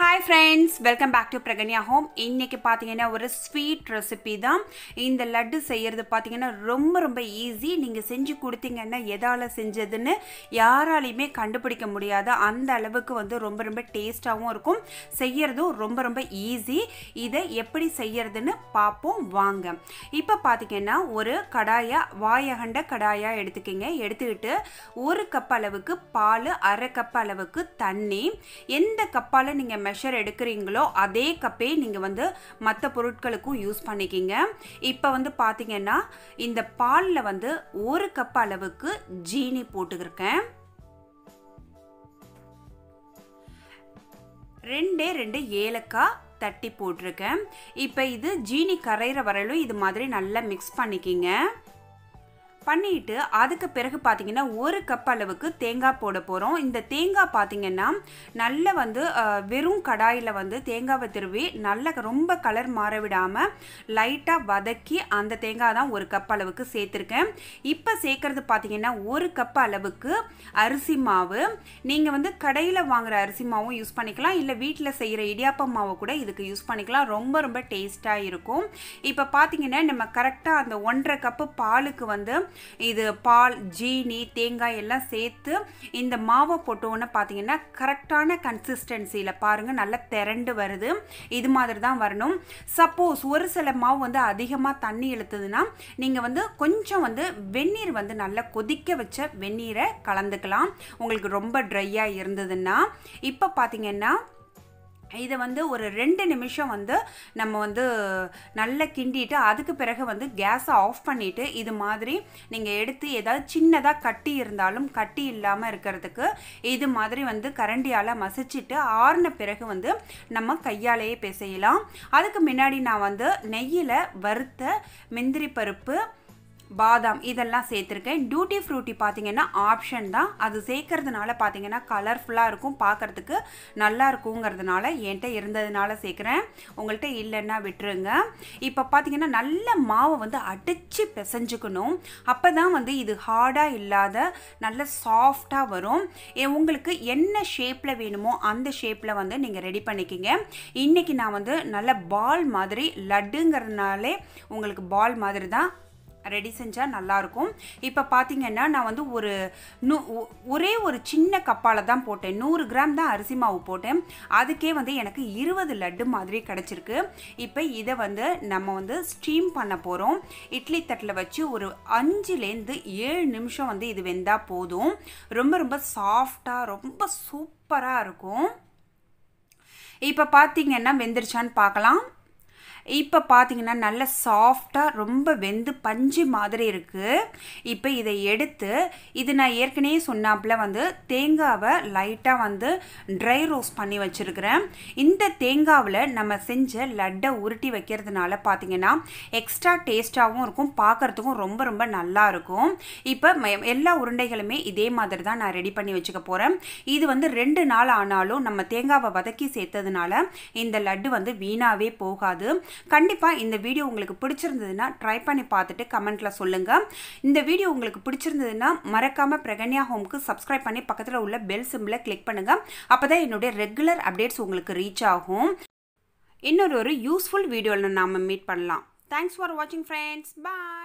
Hi friends welcome back to Pragnya home இன்றைக்கி பார்த்தீங்கன்னா ஒரு ஸ்வீட் ரெசிபி தான். இந்த லட்டு செய்கிறது பார்த்தீங்கன்னா ரொம்ப ரொம்ப ஈஸி நீங்கள் செஞ்சு கொடுத்தீங்கன்னா எதால் செஞ்சதுன்னு யாராலையுமே கண்டுபிடிக்க முடியாது. அந்த அளவுக்கு வந்து ரொம்ப ரொம்ப டேஸ்ட்டாகவும் இருக்கும். செய்கிறதும் ரொம்ப ரொம்ப ஈஸி இதை எப்படி செய்யறதுன்னு பார்ப்போம் வாங்க. இப்போ பார்த்தீங்கன்னா ஒரு கடாயா வாயகண்ட கடாயா எடுத்துக்கிங்க. எடுத்துக்கிட்டு ஒரு கப் அளவுக்கு பால் அரை கப் அளவுக்கு தண்ணி. எந்த கப்பால் நீங்கள் மெஷர் எடுக்கிறீங்களோ அதே கப்பே நீங்கள் வந்து மற்ற பொருட்களுக்கும் யூஸ் பண்ணிக்கிங்க. இப்போ வந்து பார்த்தீங்கன்னா இந்த பாலில் வந்து ஒரு கப் அளவுக்கு ஜீனி போட்டுக்கிருக்கேன். ரெண்டே ரெண்டு ஏலக்காய் தட்டி போட்டிருக்கேன். இப்போ இது ஜீனி கரையிற வரையிலும் இது மாதிரி நல்லா மிக்ஸ் பண்ணிக்கிங்க. பண்ணிட்டு அதுக்கு பிறகு பார்த்தீங்கன்னா ஒரு கப் அளவுக்கு தேங்காய் போட போகிறோம் இந்த தேங்காய் பார்த்தீங்கன்னா நல்ல வந்து வெறும் கடாயில் வந்து தேங்காவை திருவி நல்ல ரொம்ப கலர் மாற விடாமல் லைட்டாக வதக்கி அந்த தேங்காய் தான் ஒரு கப் அளவுக்கு சேர்த்துருக்கேன். இப்போ சேர்க்குறது பார்த்தீங்கன்னா ஒரு கப் அளவுக்கு அரிசி மாவு. நீங்கள் வந்து கடையில் வாங்குகிற அரிசி மாவும் யூஸ் பண்ணிக்கலாம். இல்லை வீட்டில் செய்கிற இடியாப்பம் மாவை கூட இதுக்கு யூஸ் பண்ணிக்கலாம். ரொம்ப ரொம்ப டேஸ்ட்டாக இருக்கும். இப்போ பார்த்தீங்கன்னா நம்ம கரெக்டாக அந்த ஒன்றரை கப்பு பாலுக்கு வந்து இது பால் ஜீனி தேங்காய் எல்லாம் சேர்த்து இந்த மாவை போட்டோன்னு பார்த்தீங்கன்னா கரெக்டான கன்சிஸ்டன்சியில் பாருங்கள் நல்லா திரண்டு வருது. இது மாதிரி தான் வரணும். சப்போஸ் ஒரு சில மாவு வந்து அதிகமாக தண்ணி இழுத்துதுன்னா நீங்கள் வந்து கொஞ்சம் வந்து வெந்நீர் வந்து நல்லா கொதிக்க வச்ச வெந்நீரை கலந்துக்கலாம். உங்களுக்கு ரொம்ப ட்ரையாக இருந்ததுன்னா இப்போ பார்த்தீங்கன்னா இதை வந்து ஒரு ரெண்டு நிமிஷம் வந்து நம்ம வந்து நல்லா கிண்டிட்டு அதுக்கு பிறகு வந்து கேஸை ஆஃப் பண்ணிவிட்டு இது மாதிரி நீங்கள் எடுத்து ஏதாவது சின்னதாக கட்டி இருந்தாலும் கட்டி இல்லாமல் இருக்கிறதுக்கு இது மாதிரி வந்து கரண்டியால் மசிச்சுட்டு ஆறின பிறகு வந்து நம்ம கையாலேயே பிசையலாம். அதுக்கு முன்னாடி நான் வந்து நெய்யில் வறுத்த முந்திரி பருப்பு பாதாம் இதெல்லாம் சேர்த்துருக்கேன். டியூட்டி ஃப்ரூட்டி பார்த்தீங்கன்னா ஆப்ஷன் தான். அது சேர்க்கறதுனால பார்த்தீங்கன்னா கலர்ஃபுல்லாக இருக்கும். பார்க்குறதுக்கு நல்லா இருக்குங்கிறதுனால என்கிட்ட இருந்ததுனால சேர்க்குறேன். உங்கள்கிட்ட இல்லைன்னா விட்டுருங்க. இப்போ பார்த்தீங்கன்னா நல்ல மாவை வந்து அடித்து பிசைஞ்சுக்கணும். அப்போ தான் வந்து இது ஹார்டாக இல்லாத நல்ல சாஃப்டாக வரும். உங்களுக்கு என்ன ஷேப்பில் வேணுமோ அந்த ஷேப்பில் வந்து நீங்கள் ரெடி பண்ணிக்கிங்க. இன்றைக்கி நான் வந்து நல்ல பால் மாதிரி லட்டுங்கிறதுனாலே உங்களுக்கு பால் மாதிரி தான் ரெடி செஞ்சால் நல்லாயிருக்கும் இப்போ பார்த்தீங்கன்னா நான் வந்து ஒரு நூ ஒரே ஒரு சின்ன கப்பால் தான் போட்டேன். நூறு கிராம் தான் அரிசி மாவு போட்டேன். அதுக்கே வந்து எனக்கு இருபது லட்டு மாதிரி கிடச்சிருக்கு. இப்போ இதை வந்து நம்ம வந்து ஸ்டீம் பண்ண போகிறோம் இட்லி தட்டில் வச்சு ஒரு அஞ்சுலேருந்து ஏழு நிமிஷம் வந்து இது வெந்தால் போதும். ரொம்ப ரொம்ப சாஃப்டாக ரொம்ப சூப்பராக இருக்கும். இப்போ பார்த்தீங்கன்னா வெந்துருச்சான்னு பார்க்கலாம் இப்போ பார்த்தீங்கன்னா நல்ல சாஃப்டாக ரொம்ப வெந்து பஞ்சு மாதிரி இருக்குது இப்போ இதை எடுத்து இது நான் ஏற்கனவே சொன்னாப்புல வந்து தேங்காவை லைட்டாக வந்து ட்ரை ரோஸ்ட் பண்ணி வச்சுருக்கிறேன். இந்த தேங்காவில் நம்ம செஞ்ச லட்டை உருட்டி வைக்கிறதுனால பார்த்தீங்கன்னா எக்ஸ்ட்ரா டேஸ்ட்டாகவும் இருக்கும் பார்க்குறதுக்கும் ரொம்ப ரொம்ப நல்லா இருக்கும். இப்போ எல்லா உருண்டைகளுமே இதே மாதிரி தான் நான் ரெடி பண்ணி வச்சுக்க போகிறேன் இது வந்து ரெண்டு நாள் ஆனாலும் நம்ம தேங்காவை வதக்கி சேர்த்ததுனால இந்த லட்டு வந்து வீணாகவே போகாது. கண்டிப்பாக இந்த வீடியோ உங்களுக்கு பிடிச்சிருந்ததுன்னா ட்ரை பண்ணி பார்த்துட்டு கமெண்ட்டில் சொல்லுங்கள் இந்த வீடியோ உங்களுக்கு பிடிச்சிருந்ததுன்னா மறக்காமல் பிரகன்யா ஹோம்க்கு சப்ஸ்கிரைப் பண்ணி பக்கத்தில் உள்ள பெல் சிம்பிளை கிளிக் பண்ணுங்கள் அப்போ தான் என்னுடைய ரெகுலர் அப்டேட்ஸ் உங்களுக்கு ரீச் ஆகும். இன்னொரு ஒரு யூஸ்ஃபுல் வீடியோவில் நாம் மீட் பண்ணலாம். தேங்க்ஸ் ஃபார் வாட்சிங் ஃப்ரெண்ட்ஸ் பாய்